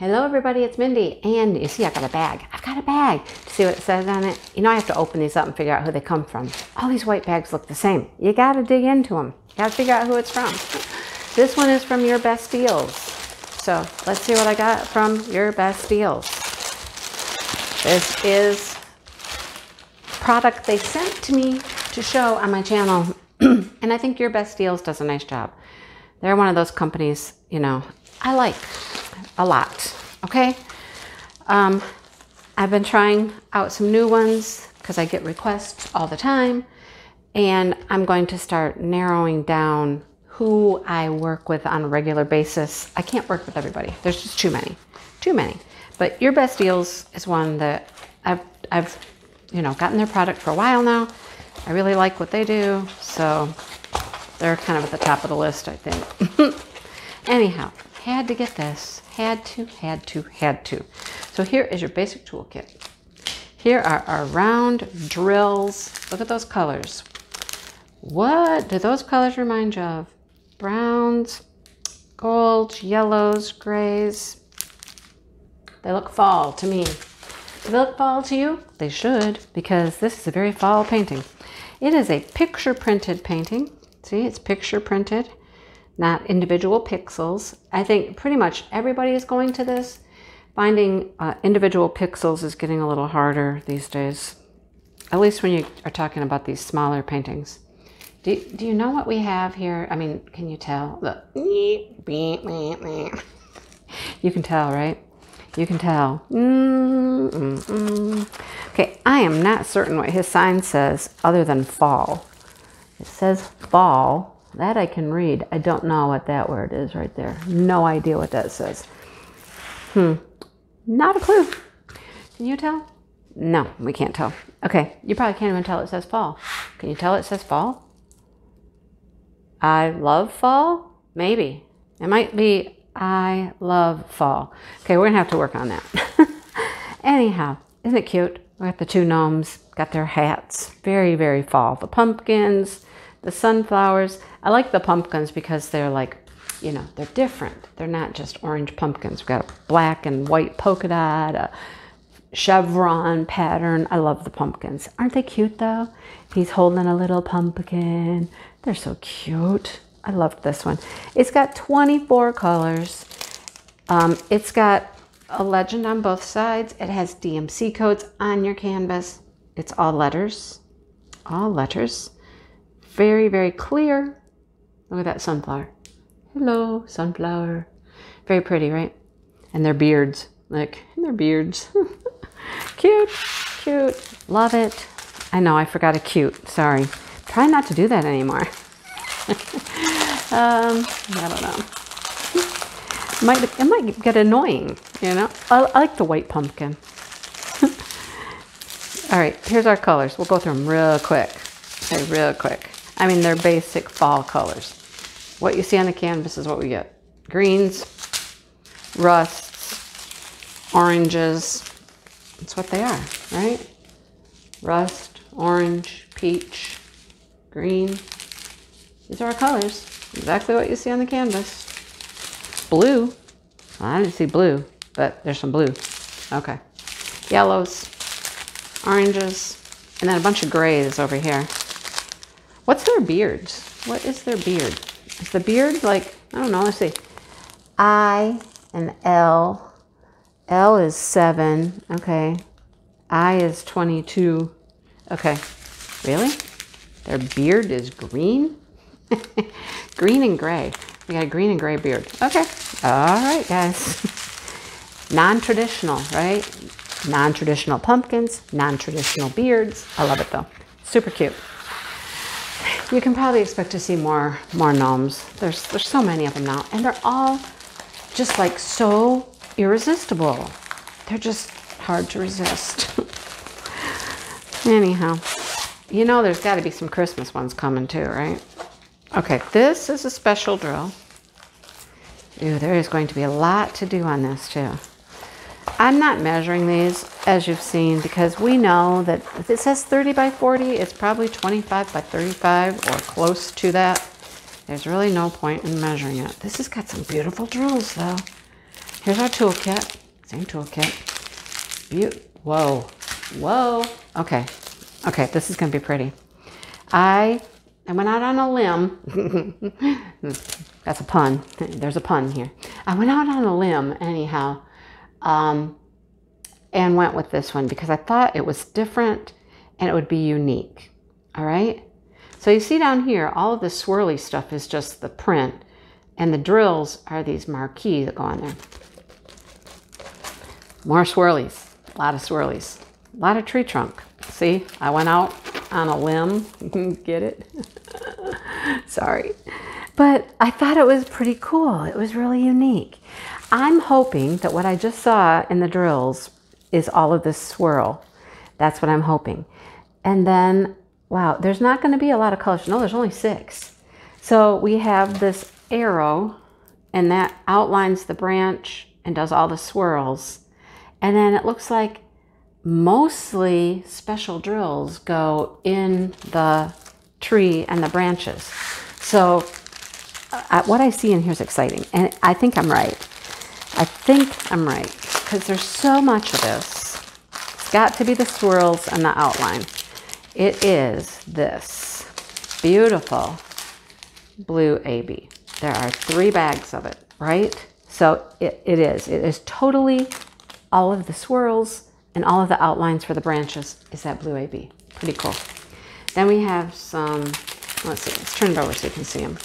Hello everybody, it's Mindy. And you see I got a bag. I've got a bag. See what it says on it? You know I have to open these up and figure out who they come from. All these white bags look the same. You gotta dig into them. You gotta figure out who it's from. This one is from Urbestdeals. So let's see what I got from Urbestdeals. This is product they sent to me to show on my channel. and I think Urbestdeals does a nice job. They're one of those companies, you know, I like a lot. Okay. Um, I've been trying out some new ones because I get requests all the time. And I'm going to start narrowing down who I work with on a regular basis. I can't work with everybody. There's just too many, too many. But Urbestdeals is one that I've, I've, you know, gotten their product for a while now. I really like what they do. So they're kind of at the top of the list, I think. Anyhow, had to get this. Had to, had to, had to. So here is your basic toolkit. Here are our round drills. Look at those colors. What do those colors remind you of? Browns, golds, yellows, grays. They look fall to me. Do they look fall to you? They should, because this is a very fall painting. It is a picture printed painting. See, it's picture printed not individual pixels. I think pretty much everybody is going to this. Finding uh, individual pixels is getting a little harder these days, at least when you are talking about these smaller paintings. Do, do you know what we have here? I mean, can you tell? The you can tell, right? You can tell. Mm, mm, mm. Okay, I am not certain what his sign says other than fall. It says fall, that I can read. I don't know what that word is right there. No idea what that says. Hmm. Not a clue. Can you tell? No, we can't tell. Okay, you probably can't even tell it says fall. Can you tell it says fall? I love fall? Maybe. It might be I love fall. Okay, we're going to have to work on that. Anyhow, isn't it cute? We got the two gnomes, got their hats. Very, very fall. The pumpkins, the sunflowers. I like the pumpkins because they're like, you know, they're different. They're not just orange pumpkins. We've got a black and white polka dot, a chevron pattern. I love the pumpkins. Aren't they cute though? He's holding a little pumpkin. They're so cute. I loved this one. It's got 24 colors. Um, it's got a legend on both sides. It has DMC codes on your canvas. It's all letters, all letters. Very, very clear. Look at that sunflower. Hello, sunflower. Very pretty, right? And their beards. Like, and their beards. cute, cute. Love it. I know, I forgot a cute. Sorry. Try not to do that anymore. um, I don't know. It might, it might get annoying, you know? I, I like the white pumpkin. All right, here's our colors. We'll go through them real quick. Okay, real quick. I mean, they're basic fall colors. What you see on the canvas is what we get. Greens, rusts, oranges. That's what they are, right? Rust, orange, peach, green. These are our colors. Exactly what you see on the canvas. Blue. Well, I didn't see blue, but there's some blue. Okay. Yellows, oranges, and then a bunch of grays over here. What's their beards? What is their beard? Is the beard like, I don't know, let's see. I and L. L is 7. Okay. I is 22. Okay. Really? Their beard is green? green and gray. We got a green and gray beard. Okay. All right, guys. non-traditional, right? Non-traditional pumpkins, non-traditional beards. I love it though. Super cute. You can probably expect to see more more gnomes. There's there's so many of them now, and they're all just like so irresistible. They're just hard to resist. Anyhow, you know there's got to be some Christmas ones coming too, right? Okay, this is a special drill. Ooh, there is going to be a lot to do on this too. I'm not measuring these, as you've seen, because we know that if it says 30 by 40, it's probably 25 by 35 or close to that. There's really no point in measuring it. This has got some beautiful drills, though. Here's our toolkit. Same toolkit. Be- Whoa. Whoa. Okay. Okay, this is to be pretty. I I went out on a limb. That's a pun. There's a pun here. I went out on a limb anyhow um, and went with this one because I thought it was different and it would be unique. All right. So you see down here, all of the swirly stuff is just the print and the drills are these marquee that go on there. More swirlies, a lot of swirlies, a lot of tree trunk. See, I went out on a limb. Get it? Sorry. But I thought it was pretty cool. It was really unique. I'm hoping that what I just saw in the drills is all of this swirl. That's what I'm hoping. And then, wow, there's not going to be a lot of colors. No, there's only six. So we have this arrow, and that outlines the branch and does all the swirls. And then it looks like mostly special drills go in the tree and the branches. So uh, what I see in here is exciting. And I think I'm right. I think I'm right because there's so much of this. It's got to be the swirls and the outline. It is this beautiful blue AB. There are three bags of it, right? So it, it is. It is totally all of the swirls and all of the outlines for the branches is that blue AB. Pretty cool. Then we have some, let's see, let's turn it over so you can see them.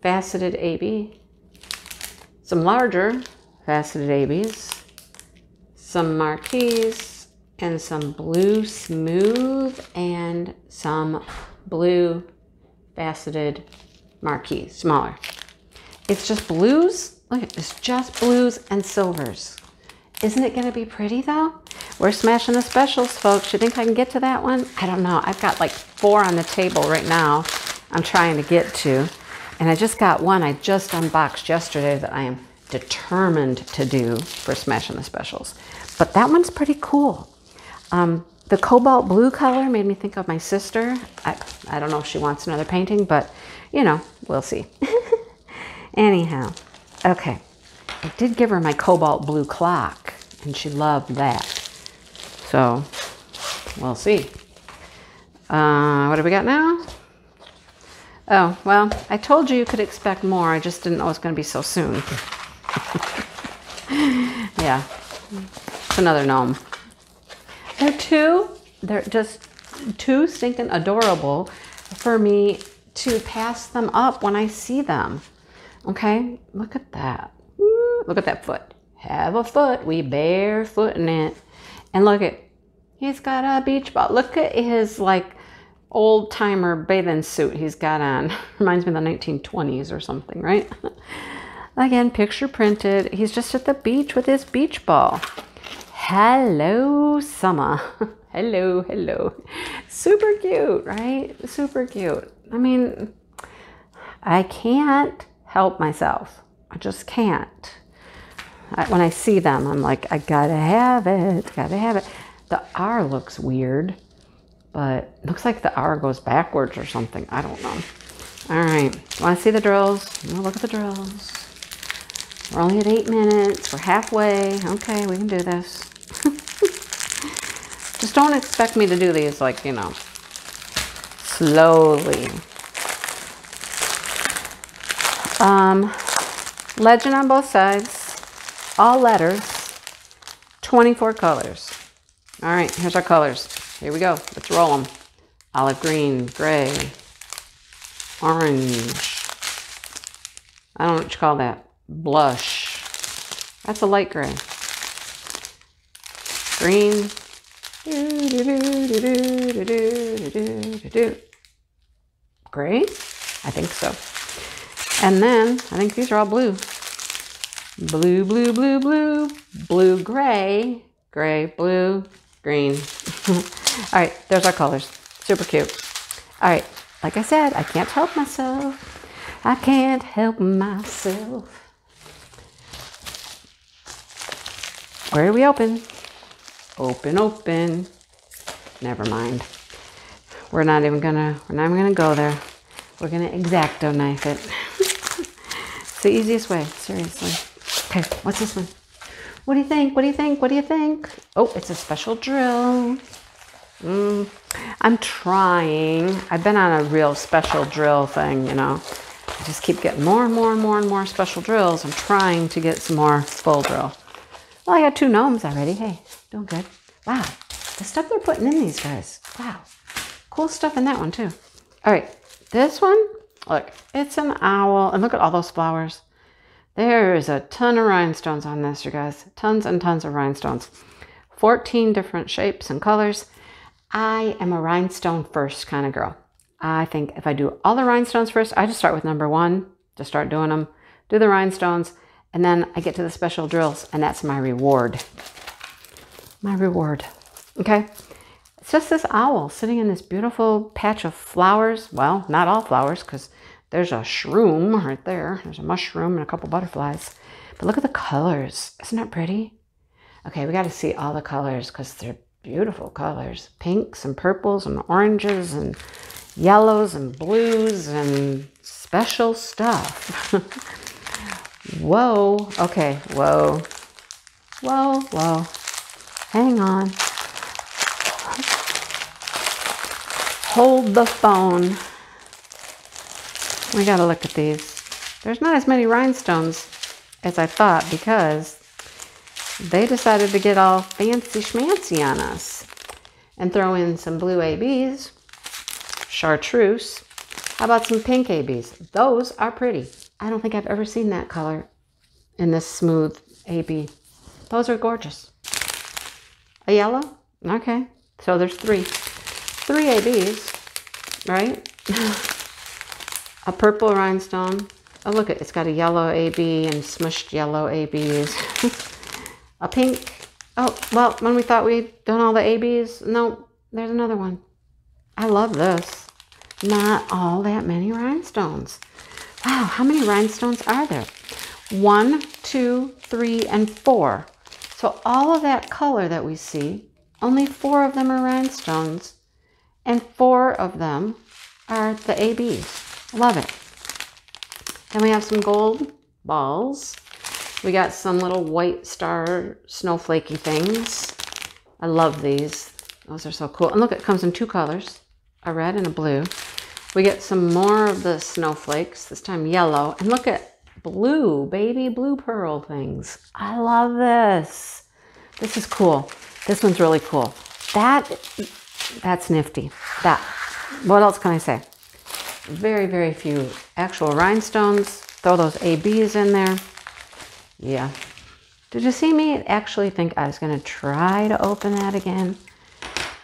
Faceted AB, some larger faceted ABs, some marquees, and some blue smooth and some blue faceted marquees, smaller. It's just blues. Look, it's just blues and silvers. Isn't it going to be pretty though? We're smashing the specials, folks. You think I can get to that one? I don't know. I've got like four on the table right now I'm trying to get to. And I just got one I just unboxed yesterday that I am determined to do for smashing the specials. But that one's pretty cool. Um, the cobalt blue color made me think of my sister. I, I don't know if she wants another painting, but you know, we'll see. Anyhow, okay. I did give her my cobalt blue clock, and she loved that. So, we'll see. Uh, what do we got now? Oh, well, I told you you could expect more. I just didn't know it was going to be so soon. yeah, it's another gnome. They're too, they're just too stinking adorable for me to pass them up when I see them. Okay, look at that. Look at that foot. Have a foot. We barefooting it. And look at, he's got a beach ball. Look at his like old timer bathing suit he's got on. Reminds me of the 1920s or something, right? Again, picture printed. He's just at the beach with his beach ball. Hello, summer. hello, hello. Super cute, right? Super cute. I mean, I can't help myself. I just can't. I, when I see them, I'm like, I gotta have it, gotta have it. The R looks weird, but looks like the hour goes backwards or something. I don't know. All right, want to see the drills? look at the drills. We're only at eight minutes. We're halfway. Okay, we can do this. Just don't expect me to do these like, you know, slowly. Um, legend on both sides all letters, 24 colors. All right, here's our colors. Here we go. Let's roll them. Olive green, gray, orange. I don't know what you call that. Blush. That's a light gray. Green. Gray? I think so. And then I think these are all blue blue, blue, blue, blue, blue, gray, gray, blue, green. All right, there's our colors. Super cute. All right, like I said, I can't help myself. I can't help myself. Where do we open? Open, open. Never mind. We're not even gonna, we're not even gonna go there. We're gonna exacto knife it. it's the easiest way, seriously. Okay, what's this one? What do you think? What do you think? What do you think? Oh, it's a special drill. Mm, I'm trying. I've been on a real special drill thing, you know. I just keep getting more and more and more and more special drills. I'm trying to get some more full drill. Well, I got two gnomes already. Hey, doing good. Wow, the stuff they're putting in these guys. Wow, cool stuff in that one too. All right, this one, look, it's an owl. And look at all those flowers. There is a ton of rhinestones on this, you guys. Tons and tons of rhinestones. 14 different shapes and colors. I am a rhinestone first kind of girl. I think if I do all the rhinestones first, I just start with number one, just start doing them, do the rhinestones, and then I get to the special drills, and that's my reward. My reward. Okay? It's just this owl sitting in this beautiful patch of flowers. Well, not all flowers, because there's a shroom right there. There's a mushroom and a couple butterflies. But look at the colors. Isn't that pretty? Okay, we got to see all the colors because they're beautiful colors. Pinks and purples and oranges and yellows and blues and special stuff. whoa. Okay, whoa. Whoa, whoa. Hang on. Hold the phone. We gotta look at these. There's not as many rhinestones as I thought because they decided to get all fancy schmancy on us and throw in some blue ABs, chartreuse. How about some pink ABs? Those are pretty. I don't think I've ever seen that color in this smooth AB. Those are gorgeous. A yellow? Okay. So there's three. Three ABs, right? a purple rhinestone. Oh, look, at it's got a yellow AB and smushed yellow ABs. a pink. Oh, well, when we thought we'd done all the ABs, no, there's another one. I love this. Not all that many rhinestones. Wow, how many rhinestones are there? One, two, three, and four. So all of that color that we see, only four of them are rhinestones, and four of them are the ABs. Love it. Then we have some gold balls. We got some little white star snowflakey things. I love these. Those are so cool. And look, it comes in two colors, a red and a blue. We get some more of the snowflakes, this time yellow. And look at blue, baby blue pearl things. I love this. This is cool. This one's really cool. That, that's nifty. That, what else can I say? Very, very few actual rhinestones. Throw those ABs in there. Yeah. Did you see me actually think I was going to try to open that again?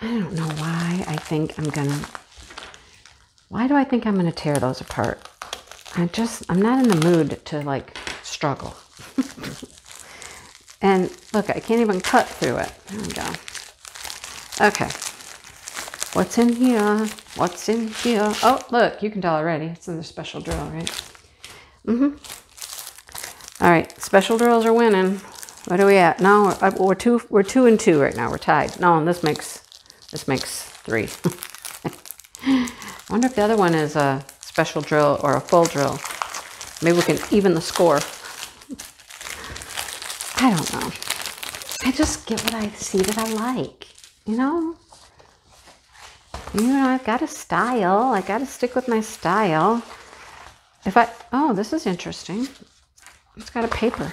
I don't know why I think I'm going to... Why do I think I'm going to tear those apart? I just, I'm not in the mood to like struggle. and look, I can't even cut through it. There we go. Okay. What's in here? What's in here? Oh, look, you can tell already. It's another special drill, right? Mm-hmm. All right, special drills are winning. What are we at? No, we're, we're two. We're two and two right now. We're tied. No, and this makes this makes three. I wonder if the other one is a special drill or a full drill. Maybe we can even the score. I don't know. I just get what I see that I like. You know. You know, I've got a style. I got to stick with my style. If I, oh, this is interesting. It's got a paper.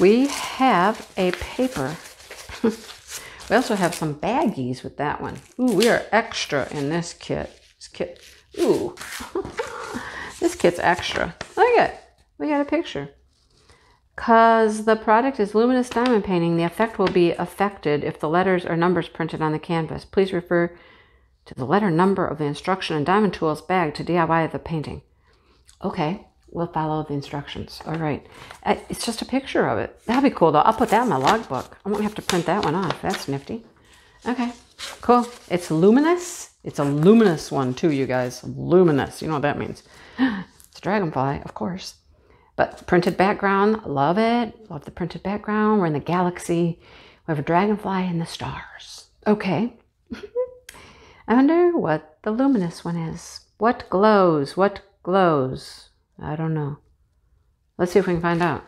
We have a paper. we also have some baggies with that one. Ooh, we are extra in this kit. This kit. Ooh. this kit's extra. Look at it. We got a picture. Because the product is luminous diamond painting, the effect will be affected if the letters or numbers printed on the canvas. Please refer to the letter number of the instruction and diamond tools bag to DIY the painting. Okay. We'll follow the instructions. All right. Uh, it's just a picture of it. That'll be cool, though. I'll put that in my logbook. I won't have to print that one off. That's nifty. Okay, cool. It's luminous. It's a luminous one, too, you guys. Luminous. You know what that means. It's a dragonfly, of course. But printed background, love it. Love the printed background. We're in the galaxy. We have a dragonfly in the stars. Okay. I wonder what the luminous one is. What glows? What glows? I don't know. Let's see if we can find out.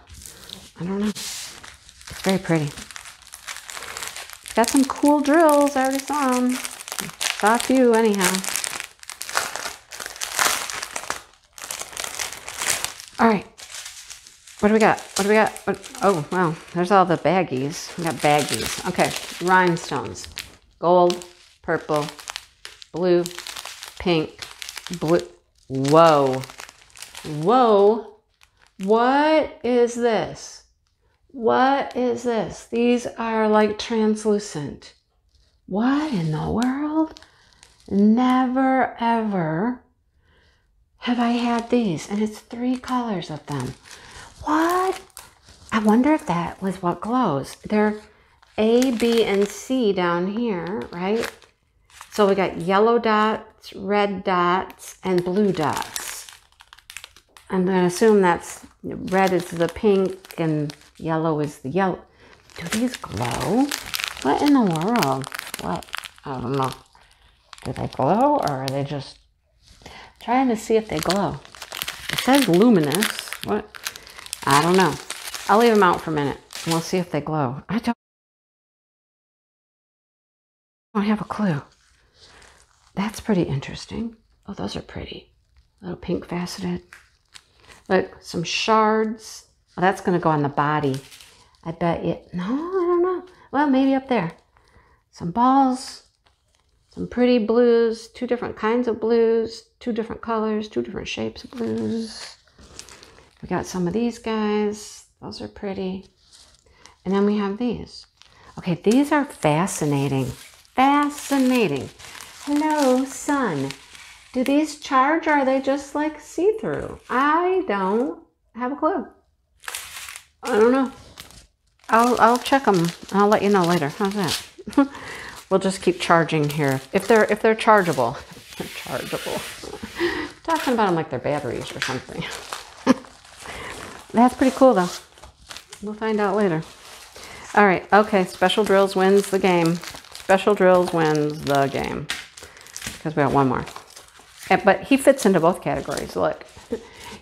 I don't know. It's very pretty. It's got some cool drills. I already saw them. Saw a few anyhow. All right. What do we got? What do we got? What, oh, wow. There's all the baggies. We got baggies. Okay. Rhinestones. Gold, purple, blue, pink, blue. Whoa. Whoa. What is this? What is this? These are like translucent. What in the world? Never ever have I had these. And it's three colors of them. What? I wonder if that was what glows. They're A, B, and C down here, right? So we got yellow dots, red dots, and blue dots. I'm going to assume that's red is the pink and yellow is the yellow. Do these glow? What in the world? What? I don't know. Do they glow or are they just trying to see if they glow? It says luminous. What? I don't know. I'll leave them out for a minute. And we'll see if they glow. I don't, I don't have a clue. That's pretty interesting. Oh, those are pretty. Little pink faceted. Look, some shards. Oh, that's going to go on the body. I bet it. No, I don't know. Well, maybe up there. Some balls. Some pretty blues. Two different kinds of blues. Two different colors. Two different shapes of blues. We got some of these guys. Those are pretty. And then we have these. Okay, these are fascinating. Fascinating. Hello, sun. Do these charge or are they just like see-through? I don't have a clue. I don't know. I'll, I'll check them. I'll let you know later. How's that? we'll just keep charging here. If they're if they're chargeable. they're chargeable. Talking about them like they're batteries or something. That's pretty cool though. We'll find out later. All right, okay, Special Drills wins the game. Special Drills wins the game. Because we got one more. But he fits into both categories. Look,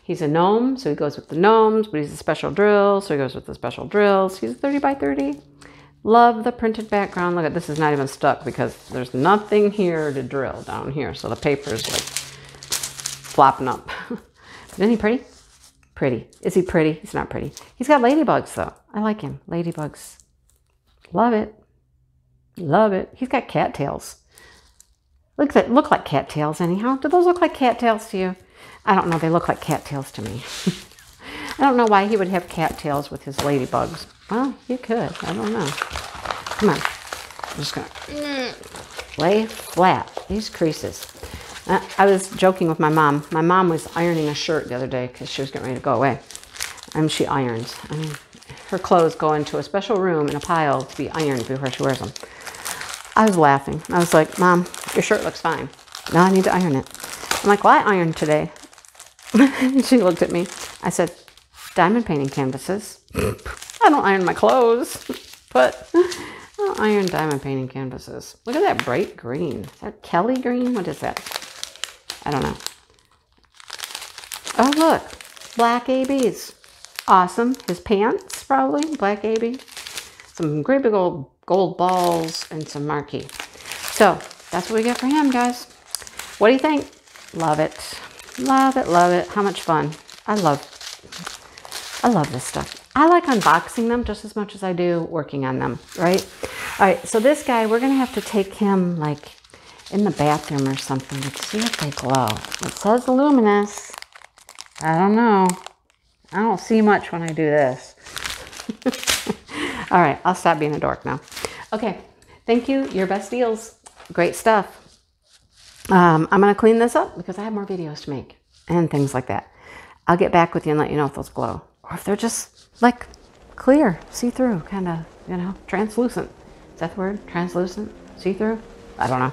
he's a gnome, so he goes with the gnomes, but he's a special drill, so he goes with the special drills. He's 30 by 30. Love the printed background. Look at this is not even stuck because there's nothing here to drill down here. So the paper is like flopping up. Isn't he pretty? Pretty. Is he pretty? He's not pretty. He's got ladybugs though. I like him. Ladybugs. Love it. Love it. He's got cattails. Look at look like cattails anyhow. Do those look like cattails to you? I don't know. They look like cattails to me. I don't know why he would have cattails with his ladybugs. Well, you could. I don't know. Come on. I'm just going to lay flat. These creases. Uh, I was joking with my mom. My mom was ironing a shirt the other day because she was getting ready to go away. And she irons. I mean, her clothes go into a special room in a pile to be ironed before she wears them. I was laughing. I was like, Mom, your shirt looks fine. Now I need to iron it. I'm like, well, I ironed today. she looked at me. I said, diamond painting canvases. I don't iron my clothes, but I'll iron diamond painting canvases. Look at that bright green. Is that Kelly green? What is that? I don't know. Oh, look. Black ABs. Awesome. His pants, probably. Black AB. Some great big old gold balls and some marquee. So, that's what we get for him, guys. What do you think? Love it. Love it, love it. How much fun. I love, I love this stuff. I like unboxing them just as much as I do working on them, right? All right, so this guy, we're going to have to take him like in the bathroom or something. Let's see if they glow. It says luminous. I don't know. I don't see much when I do this. All right, I'll stop being a dork now. Okay, thank you. Urbestdeals. Great stuff. Um, I'm going to clean this up because I have more videos to make and things like that. I'll get back with you and let you know if those glow or if they're just like clear, see-through, kind of, you know, translucent. Is that the word? Translucent? See-through? I don't know.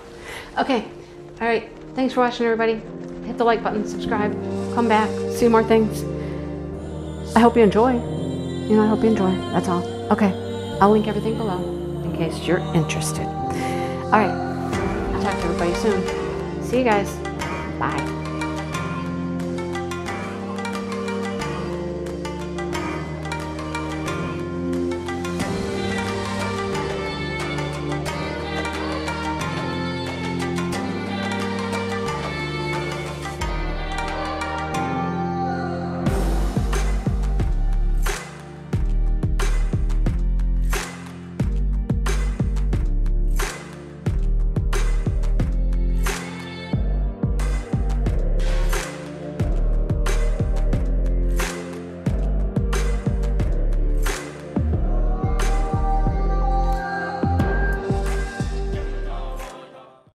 Okay. All right. Thanks for watching, everybody. Hit the like button, subscribe, come back, see more things. I hope you enjoy. You know, I hope you enjoy. That's all. Okay. I'll link everything below in case you're interested. All right. To everybody soon. See you guys. Bye.